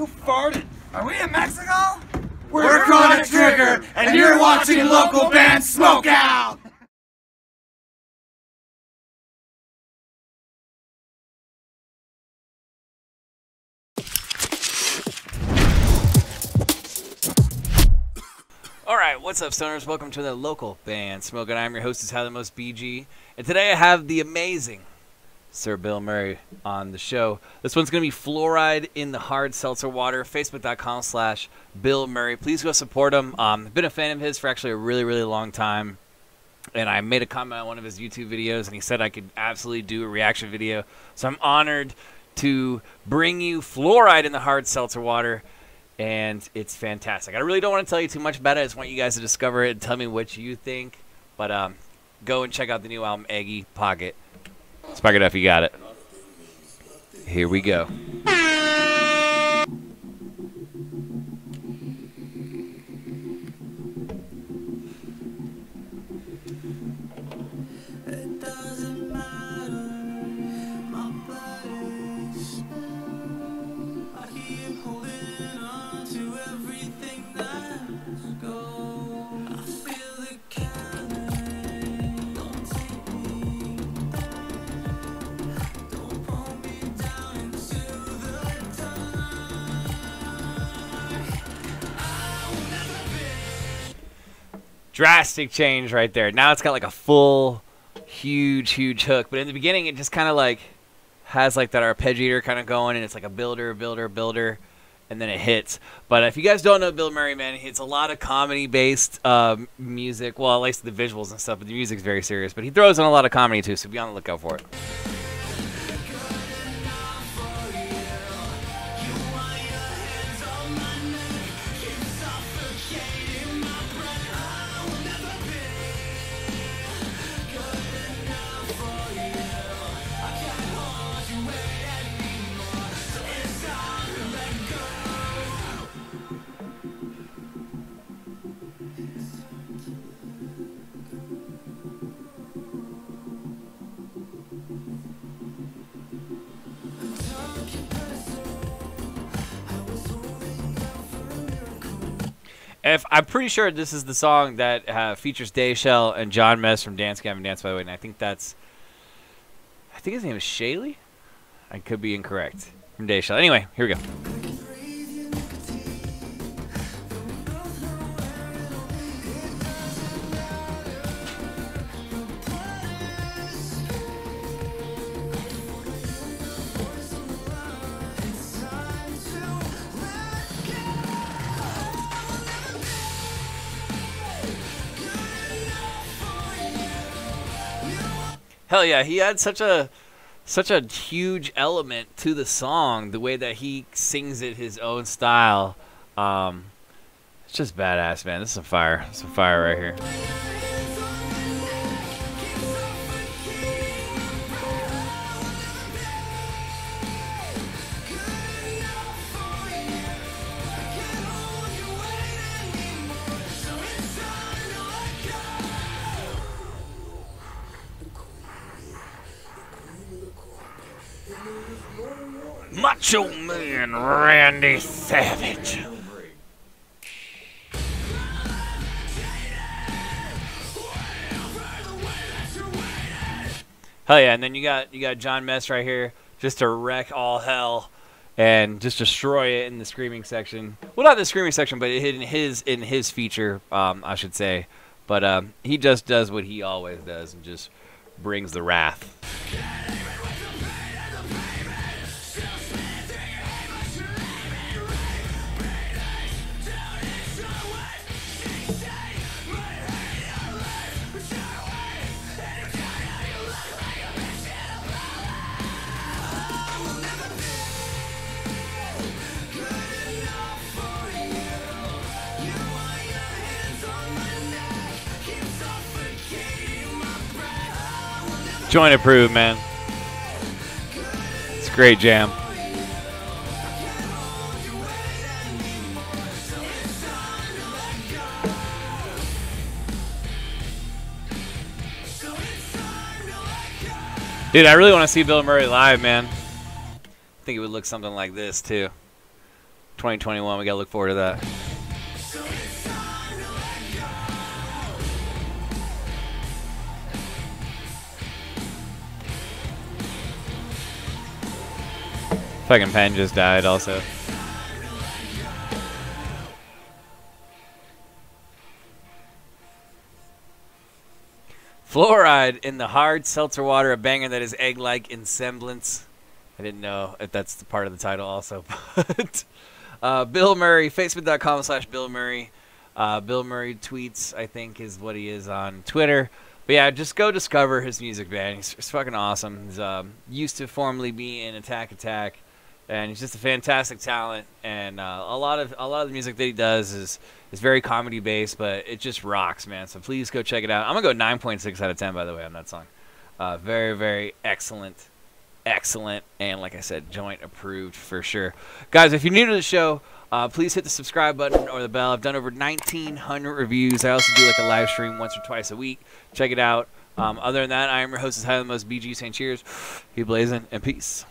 Who farted? Are we in Mexico? We're Chronic Trigger, and you're watching local band Smoke Out! Alright, what's up, stoners? Welcome to the local band Smoke, and I'm your host, is How the Most BG. And today I have the amazing Sir Bilmuri on the show. This one's going to be Fluoride in the Hard Seltzer Water, facebook.com slash Bilmuri. Please go support him. Um, I've been a fan of his for actually a really, really long time. And I made a comment on one of his YouTube videos, and he said I could absolutely do a reaction video. So I'm honored to bring you Fluoride in the Hard Seltzer Water and it's fantastic. I really don't want to tell you too much about it. I just want you guys to discover it and tell me what you think. But um, go and check out the new album, Eggy Pocket. Spark it up, you got it. Here we go. Drastic change right there. Now it's got like a full, huge, huge hook. But in the beginning, it just kind of like has like that arpeggiator kind of going, and it's like a builder, builder, builder, and then it hits. But if you guys don't know Bilmuri, man, it's a lot of comedy-based um, music. Well, at least the visuals and stuff, but the music's very serious. But he throws in a lot of comedy too, so be on the lookout for it. If I'm pretty sure this is the song that uh, features Dayshell and Jon Mess from Dance Gavin Dance by the way, and I think that's I think his name is Shayley. I could be incorrect from Dayshell. Anyway, here we go. Hell yeah, he had such a such a huge element to the song, the way that he sings it his own style. Um, it's just badass, man. This is some fire, some fire right here. Macho Man Randy Savage. Hell yeah! And then you got you got Jon Mess right here just to wreck all hell and just destroy it in the screaming section. Well, not the screaming section, but in his in his feature, um, I should say. But um, he just does what he always does and just brings the wrath. Joint approved, man. It's a great jam. Dude, I really want to see Bilmuri live, man. I think it would look something like this too. 2021. We got to look forward to that. Fucking pen just died also. Fluoride in the hard seltzer water, a banger that is egg-like in semblance. I didn't know if that's the part of the title also, but uh, Bilmuri, Facebook.com slash Bilmuri. Uh, Bilmuri tweets, I think, is what he is on Twitter. But yeah, just go discover his music, man. He's, he's fucking awesome. He's um, used to formerly be in Attack Attack, and he's just a fantastic talent. And uh, a lot of a lot of the music that he does is is very comedy based, but it just rocks, man. So please go check it out. I'm gonna go 9.6 out of 10, by the way, on that song. Uh, very, very excellent, excellent, and like I said, joint approved for sure. Guys, if you're new to the show, uh, please hit the subscribe button or the bell. I've done over 1,900 reviews. I also do like a live stream once or twice a week. Check it out. Um, other than that, I am your host, is Highly Most BG St. Cheers. Be blazing and peace.